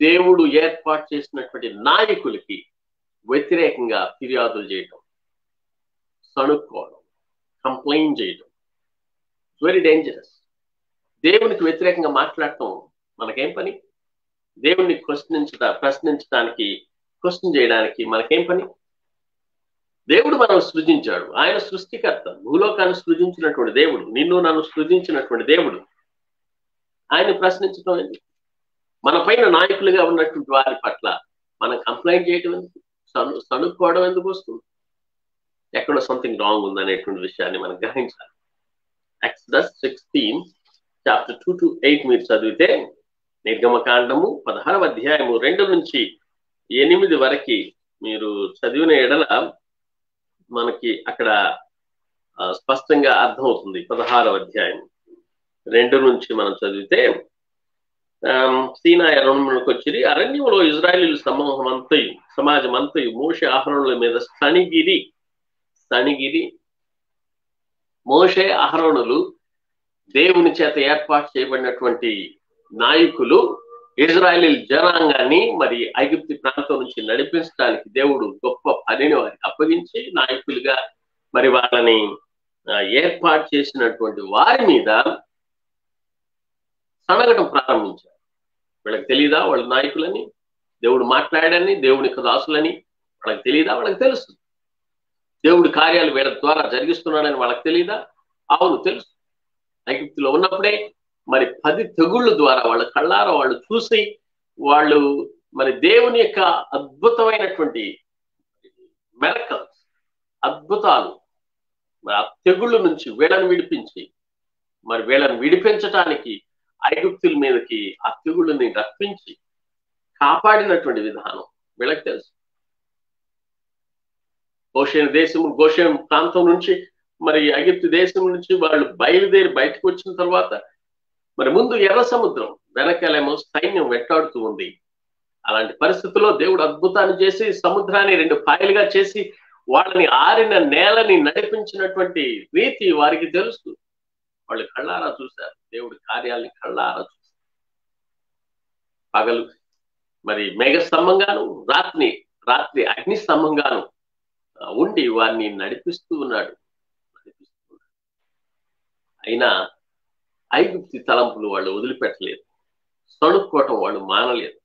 దేవుడు ఏర్పాటు చేసినటువంటి నాయకులకి వ్యతిరేకంగా ఫిర్యాదులు చేయడం సణుక్కోవడం కంప్లైంట్ చేయడం వెరీ డేంజరస్ దేవునికి వ్యతిరేకంగా మాట్లాడటం మనకేం పని? దేవుణ్ణి క్వశ్చనించట ప్రశ్నించడానికి క్వశ్చన్ చేయడానికి మనకేం పని? దేవుడు మనం సృజించాడు. ఆయన సృష్టికర్త. భూలోకాన్ని సృజించినటువంటి దేవుడు. నిన్ను నన్ను సృజించినటువంటి దేవుడు. ఆయన ప్రశ్నించడం ఎందుకు మన పైన నాయకులుగా ఉన్నటువంటి వారి పట్ల మనం కంప్లైంట్ చేయడం ఎందుకు? సను సనుక్కోవడం ఎందుకు వస్తుంది? ఎక్కడ సంథింగ్ రాంగ్ ఉందనేటువంటి విషయాన్ని మనం గ్రహించాలి. Exodus sixteen chapter two to eight మీరు చదివితే నిర్గమకాండము పదహారవ అధ్యాయము రెండు నుంచి ఎనిమిది వరకు మీరు చదివిన ఎడల మనకి అక్కడ స్పష్టంగా అర్థమవుతుంది పదహారవ అధ్యాయం రెండు నుంచి మనం చదివితే సీనా అరణ్యములకు వచ్చి అరణ్యంలో ఇజ్రాయలీల సమూహం అంతయు సమాజం అంతయు మోషే ఆహరణుల మీద సణిగిరి సణిగిరి మోషే ఆహరణలు దేవుని చేత ఏర్పాటు చేయబడినటువంటి నాయకులు ఇజ్రాయలీ జనాంగాన్ని మరి ఐగుప్తి ప్రాంతం నుంచి నడిపించడానికి దేవుడు గొప్ప పనిని వారికి అప్పగించి నాయకులుగా మరి వాళ్ళని ఏర్పాటు చేసినటువంటి వారి మీద సనగటం ప్రారంభించారు. వీళ్ళకి తెలియదా వాళ్ళ నాయకులని? దేవుడు మాట్లాడని దేవుని దాసులని వాళ్ళకి తెలియదా వాళ్ళకి తెలుసు. దేవుడి కార్యాలు వీళ్ళ ద్వారా జరిగిస్తున్నాడని వాళ్ళకి తెలియదా అవును తెలుసు. ఐగుప్తిలో ఉన్నప్పుడే మరి పది తెగుళ్ళ ద్వారా వాళ్ళ కళ్ళారా వాళ్ళు చూసి వాళ్ళు మరి దేవుని యొక్క అద్భుతమైనటువంటి మెరకల్స్ అద్భుతాలు మరి ఆ తెగుళ్ళ నుంచి వీళ్ళని విడిపించి మరి వీళ్ళని విడిపించటానికి ఐగుప్తుల మీదకి ఆ తెగుళ్ళని రప్పించి కాపాడినటువంటి విధానం వీళ్ళకి తెలుసు. గోషేన్ దేశం గోషేన్ ప్రాంతం నుంచి మరి ఐగుప్తు దేశం నుంచి వాళ్ళు బయలుదేరి బయటకు వచ్చిన తర్వాత మరి ముందు ఎర్ర సముద్రం వెనకాలేమో సైన్యం వెంటాడుతూ ఉంది. అలాంటి పరిస్థితుల్లో దేవుడు అద్భుతాన్ని చేసి సముద్రాన్ని రెండు పాయలుగా చేసి వాళ్ళని ఆరిన నేలని నడిపించినటువంటి రీతి వారికి తెలుసు. వాళ్ళు కళ్ళారా చూశారు. దేవుడి కార్యాలని కళ్ళారా చూశారు. పగలు మరి మేఘ స్తంభంగాను రాత్రి రాత్రి అగ్ని స్తంభంగాను ఉండి వారిని నడిపిస్తూ ఉన్నాడు. నడిపిస్తూ ఉన్నాడు. అయినా ఐగుప్తి తలంపులు వాళ్ళు వదిలిపెట్టలేదు. సణుక్కోవటం వాళ్ళు మానలేదు.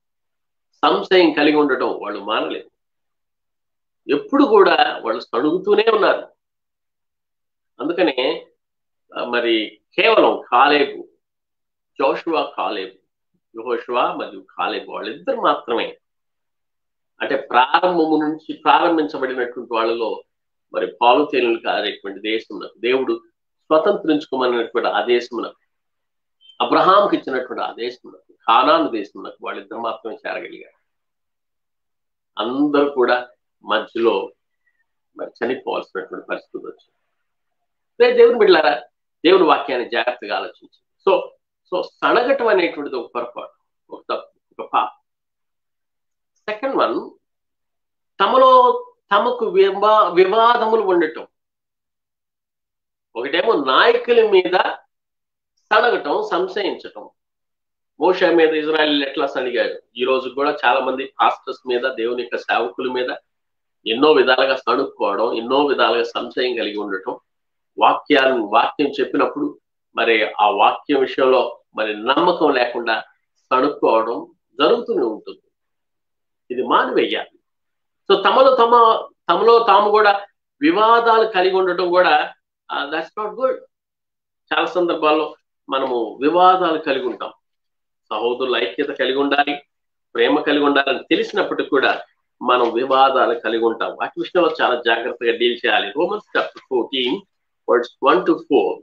సంశయం కలిగి ఉండటం వాళ్ళు మానలేదు. ఎప్పుడు కూడా వాళ్ళు సణుగుతూనే ఉన్నారు. అందుకనే మరి కేవలం కాలేబు జోషువా కాలేబు యుహోషువా మరియు కాలేబు వాళ్ళిద్దరు మాత్రమే. అంటే ప్రారంభము నుంచి ప్రారంభించబడినటువంటి వాళ్ళలో మరి పాలుతేనులు కారేటువంటి దేశమునకు దేవుడు స్వతంత్రించుకోమన్నటువంటి ఆ దేశమునకు అబ్రహాంకి ఇచ్చినటువంటి ఆ దేశమునకు ఖానాను దేశమునకు వాళ్ళిద్దరు మాత్రమే చేరగలిగారు. అందరూ కూడా మధ్యలో మరి చనిపోవాల్సినటువంటి పరిస్థితి వచ్చింది. దేవుని బిడ్డారా దేవుని వాక్యాన్ని జాగ్రత్తగా ఆలోచించి సో సో సణగటం అనేటువంటిది ఒక పొరపాటు ఒక తప్పు ఒక పాప. సెకండ్ వన్ తమలో తమకు వివా వివాదములు ఉండటం. ఒకటేమో నాయకుల మీద సణగటం సంశయించటం. మోషా మీద ఇజ్రాయల్ ఎట్లా సణిగారు? ఈ రోజు కూడా చాలా మంది పాస్టర్స్ మీద దేవుని యొక్క సేవకుల మీద ఎన్నో విధాలుగా సణుక్కోవడం ఎన్నో విధాలుగా సంశయం కలిగి ఉండటం వాక్యాన్ని వాక్యం చెప్పినప్పుడు మరి ఆ వాక్యం విషయంలో మరి నమ్మకం లేకుండా సణుక్కోవడం జరుగుతూనే ఉంటుంది. ఇది మానివేయాలి. సో తమలో తమ తమలో తాము కూడా వివాదాలు కలిగి ఉండటం కూడా దట్స్ నాట్ గుడ్ చాలా సందర్భాల్లో మనము వివాదాలు కలిగి ఉంటాం. సహోదరుల ఐక్యత కలిగి ఉండాలి ప్రేమ కలిగి ఉండాలని తెలిసినప్పటికీ కూడా మనం వివాదాలు కలిగి ఉంటాం. వాటి విషయంలో చాలా జాగ్రత్తగా డీల్ చేయాలి. Romans chapter fourteen words one to four.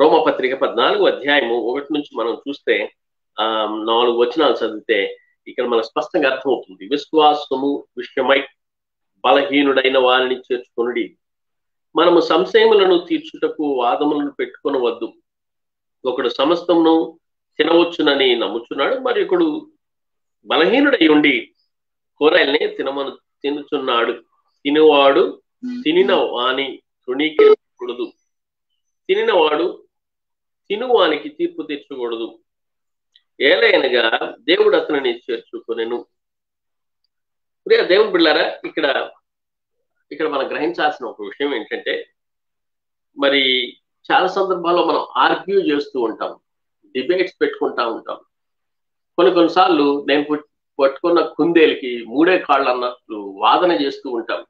రోమపత్రిక పద్నాలుగు అధ్యాయము ఒకటి నుంచి మనం చూస్తే ఆ నాలుగు వచనాలు చదివితే ఇక్కడ మనకు స్పష్టంగా అర్థమవుతుంది. విశ్వాసము విషయమై బలహీనుడైన వారిని చేర్చుకునుడి. మనము సంశయములను తీర్చుటకు వాదములను పెట్టుకొనవద్దు. ఒకడు సమస్తమును తినవచ్చునని నమ్ముచున్నాడు మరి ఒకడు బలహీనుడై ఉండి కూరల్ని తినమను తినుచున్నాడు. తినేవాడు తినిన వాని తృణీకరించకూడదు. తినినవాడు తినువానికి తీర్పు తీర్చకూడదు. ఏలైనగా దేవుడు అతనిని చేర్చుకొనెను. ప్రియ దేవుడు బిళ్ళారా ఇక్కడ ఇక్కడ మనం గ్రహించాల్సిన ఒక విషయం ఏంటంటే మరి చాలా సందర్భాల్లో మనం ఆర్గ్యూ చేస్తూ ఉంటాం డిబేట్స్ పెట్టుకుంటా ఉంటాం. కొన్ని కొన్నిసార్లు నేను పట్టుకున్న కుందేలకి మూడే కాళ్ళు అన్నట్లు వాదన చేస్తూ ఉంటాం.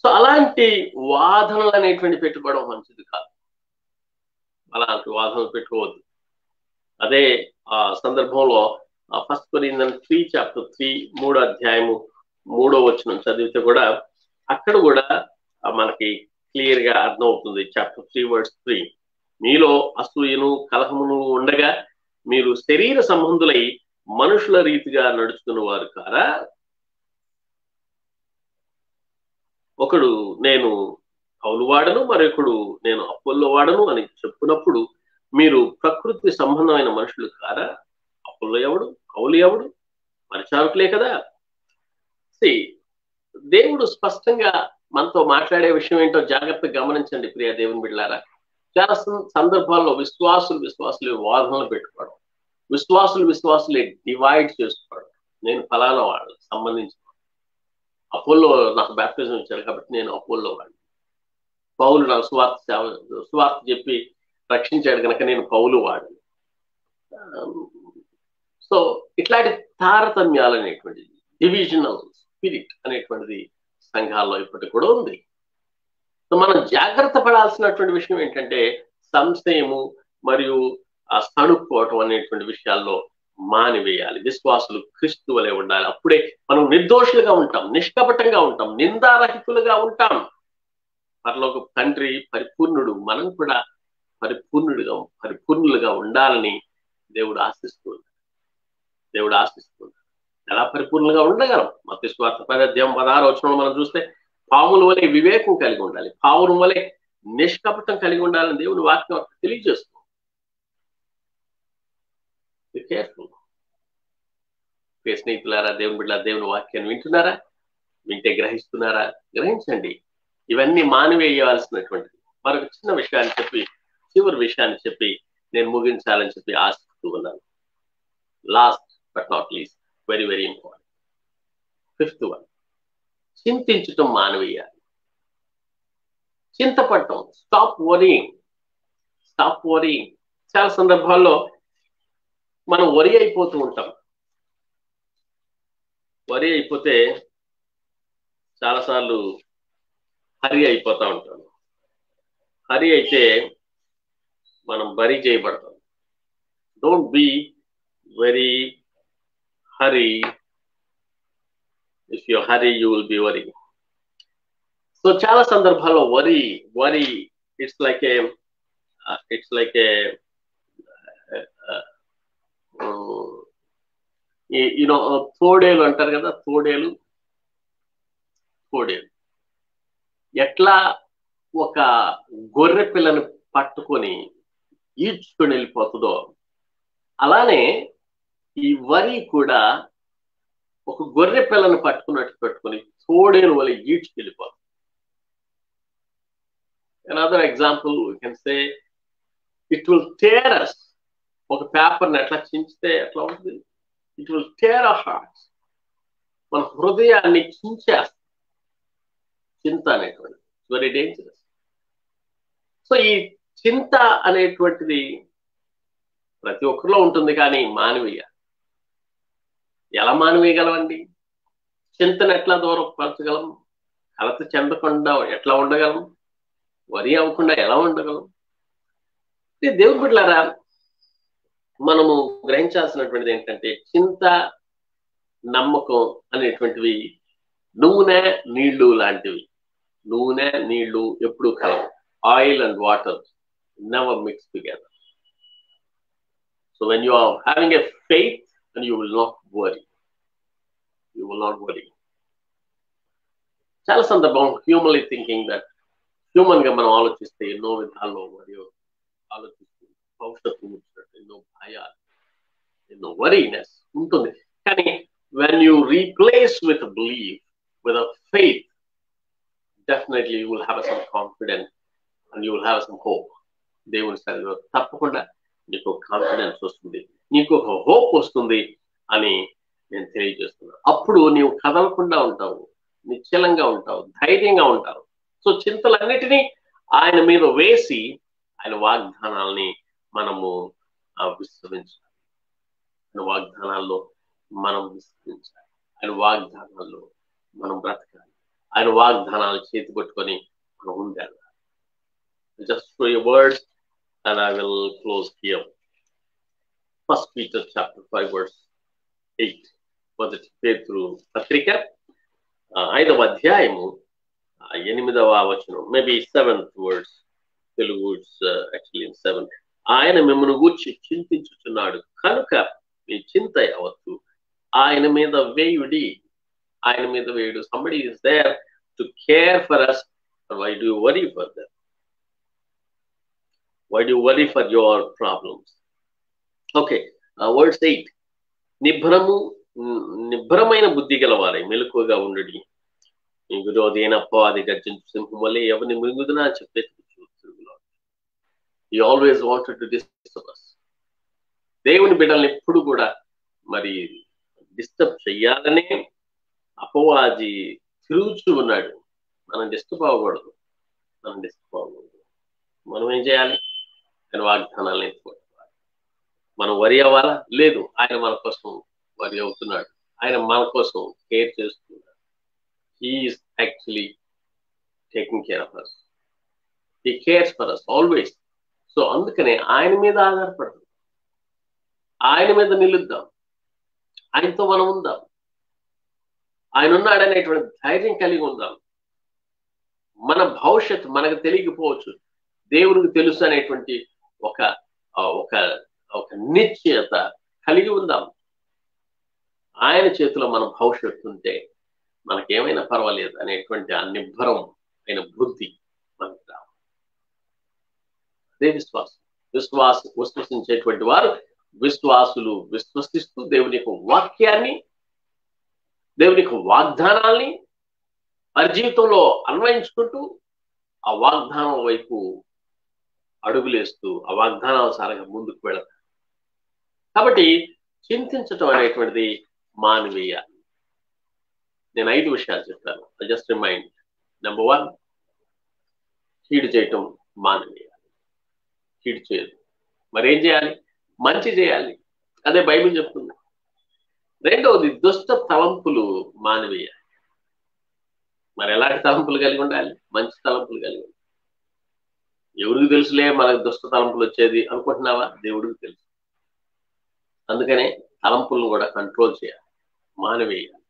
సో అలాంటి వాదనలు అనేటువంటి పెట్టుకోవడం మంచిది కాదు. అలాంటి వాదనలు పెట్టుకోవద్దు. అదే ఆ సందర్భంలో first Corinthian three chapter three మూడో అధ్యాయము మూడో వచనం చదివితే కూడా అక్కడ కూడా మనకి క్లియర్గా అర్థమవుతుంది. చాప్టర్ త్రీ వర్డ్స్ త్రీ మీలో అసూయను కలహమును ఉండగా మీరు శరీర సంబంధులై మనుషుల రీతిగా నడుచుకున్న వారు కారా? ఒకడు నేను కౌలు వాడను మరొకడు నేను అప్పుల్లో వాడను అని చెప్పుకున్నప్పుడు మీరు ప్రకృతి సంబంధమైన మనుషులు కారా? అప్పుల్లో ఎవడు? కౌలు ఎవడు? పరిచారకులే కదా. సి దేవుడు స్పష్టంగా మనతో మాట్లాడే విషయం ఏంటో జాగ్రత్తగా గమనించండి ప్రియ దేవుని బిడ్డారా చాలా సందర్భాల్లో విశ్వాసులు విశ్వాసులు వాదనలు పెట్టుకోవడం విశ్వాసులు విశ్వాసులే డివైడ్ చేసుకోవడం నేను ఫలానా వాళ్ళు సంబంధించిన అపోల్లో నాకు బ్యాప్టిజం ఇచ్చారు కాబట్టి నేను అపోల్లో వాడిని. పౌలు నాకు స్వార్థ సేవ స్వార్థ చెప్పి రక్షించాడు కనుక నేను పౌలు వాడిని. సో ఇట్లాంటి తారతమ్యాలు అనేటువంటిది డివిజనల్స్ స్పిరిట్ అనేటువంటిది సంఘాల్లో ఇప్పటికి కూడా ఉంది. సో మనం జాగ్రత్త పడాల్సినటువంటి విషయం ఏంటంటే సంశయము మరియు ఆ సణుక్కోవటం అనేటువంటి విషయాల్లో మానివేయాలి. విశ్వాసులు క్రీస్తు వలె ఉండాలి. అప్పుడే మనం నిర్దోషులుగా ఉంటాం నిష్కపటంగా ఉంటాం నిందారహితులుగా ఉంటాం. పరలోక తండ్రి పరిపూర్ణుడు మనం కూడా పరిపూర్ణుడిగా పరిపూర్ణులుగా ఉండాలని దేవుడు ఆశిస్తూ దేవుడు ఆశిస్తూ ఎలా పరిపూర్ణంగా ఉండగలం? మత్స్వార్థ పదార్థం పదహారు వచ్చిన మనం చూస్తే పాముల వలె వివేకం కలిగి ఉండాలి. పావురం వలె నిష్కపటం కలిగి ఉండాలని దేవుని వాక్యం తెలియజేస్తుంది. కేర్ఫుల్ స్నేహితులారా దేవుని బిడ్డ దేవుని వాక్యాన్ని వింటున్నారా? వింటే గ్రహిస్తున్నారా? గ్రహించండి. ఇవన్నీ మానివేయవలసినటువంటిది. మరొక చిన్న విషయాన్ని చెప్పి చివరి విషయాన్ని చెప్పి నేను ముగించాలని చెప్పి ఆశిస్తూ ఉన్నాను. Last but not least very very important fifth one చింతించటం మానవీయాలి. చింతపడటం. స్టాప్ వరింగ్ స్టాప్ వరింగ్ చాలా సందర్భాల్లో మనం వరి అయిపోతూ ఉంటాం. వరి అయిపోతే చాలాసార్లు హరి అయిపోతూ ఉంటాం. హరి అయితే మనం bury చేయబడతాం. Don't be very hurry if you hurry you will be worry so చాలా సందర్భాల్లో worry worry it's like a it's like a you know తోడేలు అంటారు కదా తోడేలు? తోడేలు. ఎట్లా ఒక గొర్రె పిల్లని పట్టుకొని ఈడ్చుకొని వెళ్ళిపోతుందో అలానే ఈ వరి కూడా ఒక గొర్రె పిల్లను పట్టుకున్నట్టు పెట్టుకుని తోడేలు వల్ల ఈడ్చుకెళ్ళిపోతుంది another example can say it will tears ఒక పేపర్ని ఎట్లా చించితే ఎట్లా ఉంటుంది? It will tear a hearts మన హృదయాన్ని చించేస్తుంది చింత అనేటువంటిది. వెరీ డేంజరస్ సో ఈ చింత అనేటువంటిది ప్రతి ఒక్కరిలో ఉంటుంది కానీ మానవీయ. ఎలా మానవీయగలమండి? చింతను ఎట్లా దూరపరచగలం? కలత చెందకుండా ఎట్లా ఉండగలం? వరి అవ్వకుండా ఎలా ఉండగలం? దేవుడి బిడ్డలారా మనము గ్రహించాల్సినటువంటిది ఏంటంటే చింత నమ్మకం అనేటువంటివి నూనె నీళ్ళు లాంటివి. నూనె నీళ్ళు ఎప్పుడు కలవు. Oil and water never mix together so when you are having a faith and you will not worry you will not worry చాలా సందర్భం హ్యూమన్లీ థింకింగ్ దట్ హ్యూమన్గా మనం ఆలోచిస్తే ఎన్నో విధాల్లో మరియు ఆలోచిస్తూ భవిష్యత్తు ఉంచినట్టు ఎన్నో భయాలు ఎన్నో వరీనెస్ ఉంటుంది కానీ when you replace with believe with a faith definitely you will have some confidence and you will have some hope దేవుని సరిలో తప్పకుండా నీకు కాన్ఫిడెన్స్ వస్తుంది. నీకు ఒక హోప్ వస్తుంది అని నేను తెలియజేస్తున్నాను. అప్పుడు నీవు కదలకుండా ఉంటావు నిశ్చలంగా ఉంటావు ధైర్యంగా ఉంటావు. సో చింతలన్నిటినీ ఆయన మీద వేసి ఆయన వాగ్దానాల్ని మనము విస్తరించాలి. ఆయన వాగ్దానాల్లో మనం విస్తరించాలి. ఆయన వాగ్దానాల్లో మనం బ్రతకాలి. ఆయన వాగ్దానాలు చేతి పట్టుకొని మనం ఉండాలి just for your words and I will close here. First Peter chapter 5 verse 8 మొదటి పేతురు పత్రిక ఐదవ అధ్యాయము ఎనిమిదవ వచనం maybe seventh words Telugu words actually in seven ఆయన మిమ్మల్ని గూర్చి చింతించుచున్నాడు. కనుక మీ చింత యావత్తు ఆయన మీద వేయుడి ఆయన మీద వేయుడు. Somebody is there to care for us why do worry for that why do worry for your problems okay. Words eight నిభ్రము నిభ్రమైన బుద్ధి గలవారే మెలకుగా ఉండడి. మీ విరోధి అయిన గర్జన గర్జించు సింహం వల్ల ఎవరిని మింగుదునా అని చెప్పే always wanted to disturb us దేవుని బిడ్డల్ని ఎప్పుడు కూడా మరి డిస్టర్బ్ చెయ్యాలనే అపవాది తిరుగుచూ ఉన్నాడు. మనం డిస్టర్బ్ అవ్వకూడదు. మనం డిస్టర్బ్ అవ్వకూడదు. మనం ఏం చేయాలి? ఆయన వాగ్దానాలను నేర్చుకోవాలి. మనం వరి అవ్వాలా? లేదు. ఆయన మన కోసం వరి అవుతున్నాడు. ఆయన మన కోసం కేర్ చేస్తున్నాడు. He is actually taking care of us he cares for us always so అందుకనే ఆయన మీద ఆధారపడదు. ఆయన మీద నిలుద్దాం. ఆయనతో మనం ఉందాం. ఆయన ఉన్నాడనేటువంటి ధైర్యం కలిగి ఉందాం. మన భవిష్యత్తు మనకు తెలియకపోవచ్చు. దేవునికి తెలుసు అనేటువంటి ఒక ఒక ఒక నిశ్చయత కలిగి ఉందాం. ఆయన చేతిలో మన భవిష్యత్తు ఉంటే మనకేమైనా పర్వాలేదు అనేటువంటి ఆ నిబ్బరం అయిన బుద్ధి మనకు రావాలి. అదే విశ్వాసం. విశ్వాస విశ్వసించేటువంటి వారు విశ్వాసులు విశ్వసిస్తూ దేవుని యొక్క వాక్యాన్ని దేవుని యొక్క వాగ్దానాల్ని వారి జీవితంలో అన్వయించుకుంటూ ఆ వాగ్దానం వైపు అడుగులేస్తూ ఆ వాగ్దానానుసారంగా ముందుకు వెళతారు. కాబట్టి చింతించటం అనేటువంటిది మానవీయ. నేను ఐదు విషయాలు చెప్తాను జస్ట్ రిమైండ్ నెంబర్ వన్ కీడు చేయటం మానవీయ. కీడు చేయదు. మరి ఏం చేయాలి? మంచి చేయాలి. అదే బైబిల్ చెప్తుంది. రెండవది దుష్ట తలంపులు మానవీయ. మరి ఎలాంటి తలంపులు కలిగి ఉండాలి? మంచి తలంపులు కలిగి ఉండాలి. ఎవరికి తెలుసులే మనకు దుష్ట తలంపులు వచ్చేది అనుకుంటున్నావా? దేవుడికి తెలుసు. అందుకనే తలంపులను కూడా కంట్రోల్ చేయాలి మానవేయాలి.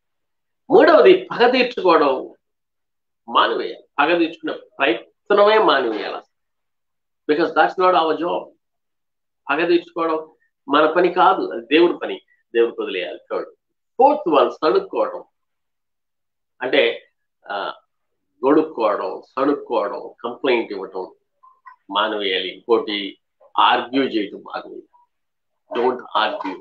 మూడవది పగ తీర్చుకోవడం మానవీయ పగ తీర్చుకునే ప్రయత్నమే మానవీయాలి because that's not our job పగ తీర్చుకోవడం మన పని కాదు అది దేవుడి పని. దేవుడికి వదిలేయాలి. చూడు ఫోర్త్ వన్ సణుక్కోవడం. అంటే గొడుక్కోవడం సణుక్కోవడం కంప్లైంట్ ఇవ్వటం మానవేయాలి. ఇంకోటి ఆర్గ్యూ చేయటం మానవేయాలి. డోంట్ ఆర్గ్యూ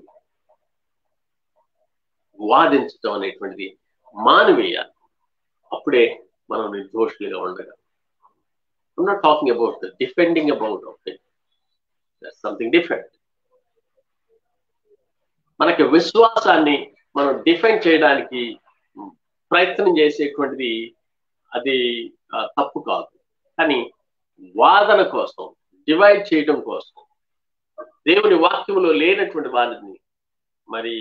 వాదించటం అనేటువంటిది మానవీయ. అప్పుడే మనం నిర్దోషులుగా ఉండగలం. I'm talking about defending about defending about మనకి విశ్వాసాన్ని మనం డిఫెండ్ చేయడానికి ప్రయత్నం చేసేటువంటిది అది తప్పు కాదు. కానీ వాదన కోసం డివైడ్ చేయడం కోసం దేవుని వాక్యంలో లేనటువంటి వారిని మరి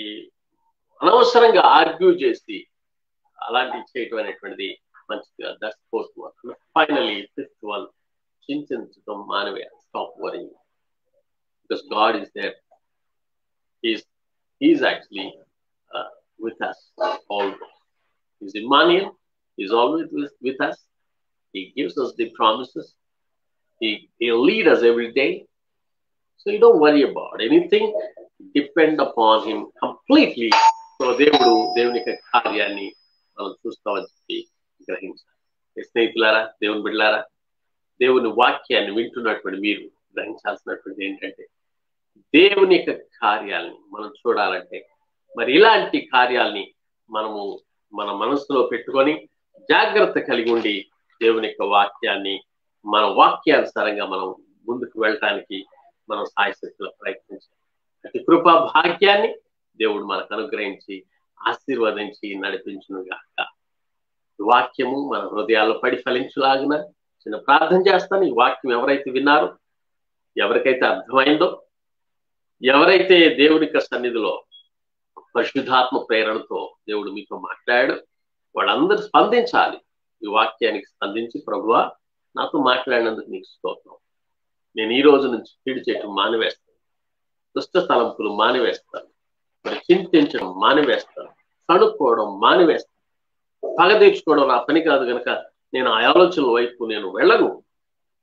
అనవసరంగా ఆర్గ్యూ చేసి అలాంటివి చేయటం అనేటువంటిది మంచిది that's fourth one finally fifth one చింతించడం మానవే stop worrying because God is there is is actually with us always. He's Emmanuel. He's always with, with us. He gives us the promises. He, he'll lead us so you don't worry about anything depend upon him completely so దేవుడు దేవుని యొక్క కార్యాన్ని మనం చూస్తామని చెప్పి గ్రహించాలి. స్నేహితులారా దేవుని బిడ్డలారా దేవుని వాక్యాన్ని వింటున్నటువంటి మీరు గ్రహించాల్సినటువంటి ఏంటంటే దేవుని యొక్క కార్యాలని మనం చూడాలంటే మరి ఇలాంటి కార్యాల్ని మనము మన మనసులో పెట్టుకొని జాగ్రత్త కలిగి ఉండి దేవుని యొక్క వాక్యాన్ని మన వాక్యానుసారంగా మనం ముందుకు వెళ్ళటానికి మనం సాయశక్తిలో ప్రయత్నించాలి అతి కృపా భాగ్యాన్ని దేవుడు మనకు అనుగ్రహించి ఆశీర్వదించి నడిపించునుగాక వాక్యము మన హృదయాల్లో పడి ఫలించులాగిన చిన్న ప్రార్థన చేస్తాను. ఈ వాక్యం ఎవరైతే విన్నారో ఎవరికైతే అర్థమైందో ఎవరైతే దేవుని యొక్క సన్నిధిలో పరిశుద్ధాత్మ ప్రేరణతో దేవుడు మీతో మాట్లాడాడు వాళ్ళందరూ స్పందించాలి. ఈ వాక్యానికి స్పందించి ప్రభువా నాతో మాట్లాడినందుకు నీకు స్తోత్రం. నేను ఈ రోజు నుంచి కీడు చేయటం మానివేస్తాను. దుష్ట తలంపులు మానివేస్తాను. మరి చింతించడం మానివేస్తాను. కనుక్కోవడం మానివేస్తాను. పగ తీర్చుకోవడం నా పని కాదు కనుక నేను ఆ ఆలోచనల వైపు నేను వెళ్ళను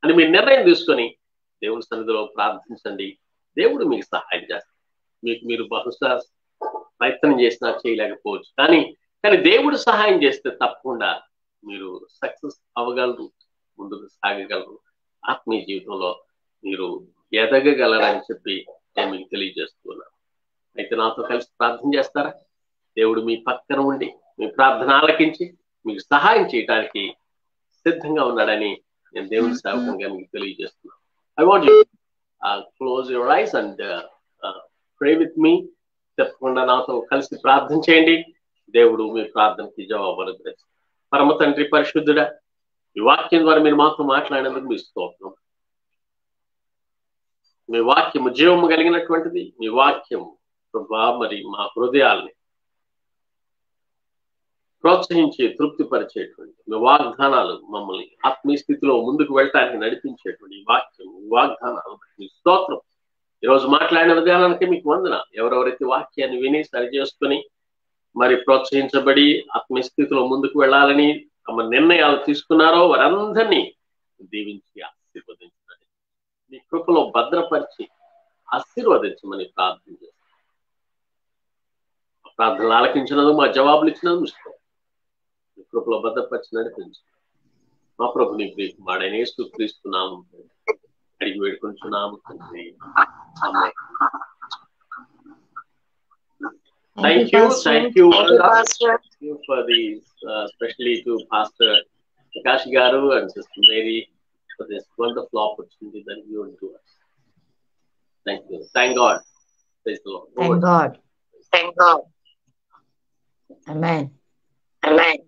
అని మీరు నిర్ణయం తీసుకొని దేవుని సన్నిధిలో ప్రార్థించండి. దేవుడు మీకు సహాయం చేస్తాడు. మీకు మీరు బహుశా ప్రయత్నం చేసినా చేయలేకపోవచ్చు. కానీ కానీ దేవుడు సహాయం చేస్తే తప్పకుండా మీరు సక్సెస్ అవ్వగలరు ముందుకు సాగగలరు. ఆత్మీయ జీవితంలో మీరు ఎదగగలరని చెప్పి నేను మీకు తెలియజేస్తున్నాను. అయితే నాతో కలిసి ప్రార్థన చేస్తారా? దేవుడు మీ పక్కన ఉండి మీ ప్రార్థన ఆలకించి మీకు సహాయం చేయడానికి సిద్ధంగా ఉన్నాడని నేను దేవుని సేవకంగా మీకు తెలియజేస్తున్నాను. I want you close your eyes and pray with me తప్పకుండా నాతో కలిసి ప్రార్థన చేయండి. దేవుడు మీ ప్రార్థనకి జవాబు అనుగ్రహించి పరమ తండ్రి పరిశుద్ధుడా ఈ వాక్యం ద్వారా మీరు మాతో మాట్లాడినందుకు మీ స్తోత్రం. మీ వాక్యము జీవము కలిగినటువంటిది మీ వాక్యము ప్రభా మరి మా హృదయాల్ని ప్రోత్సహించి తృప్తిపరిచేటువంటి మీ వాగ్దానాలు మమ్మల్ని ఆత్మీయ స్థితిలో ముందుకు వెళ్ళటానికి నడిపించేటువంటి వాక్యం వాగ్దానాలు. మీ స్తోత్రం. ఈరోజు మాట్లాడిన విధానానికి మీకు వందన. ఎవరెవరైతే వాక్యాన్ని విని సరిచేసుకుని మరి ప్రోత్సహించబడి ఆత్మీయ స్థితిలో ముందుకు వెళ్ళాలని తమ నిర్ణయాలు తీసుకున్నారో వారందరినీ దీవించి ఆశీర్వదించి. నీ కృపలో భద్రపరిచి ఆశీర్వదించమని ప్రార్థన చేస్తాం. ప్రార్థనలు ఆలకించినందు మా జవాబులు ఇచ్చినందు ఇస్తాం నీ కృపలో భద్రపరిచి నడిపించు మా ప్రభు నీ ప్రీతి మాడనే సుక్రీస్తున్నాము అడిగి వేడుకుంటున్నాము తండ్రి. Thank you, thank you, thank you, thank you for this, uh, especially to Pastor Prakash and Sister Mary. for this wonderful opportunity that you have to us. Thank you. Thank God. Praise the Lord. Thank God. Thank God. Amen. Amen.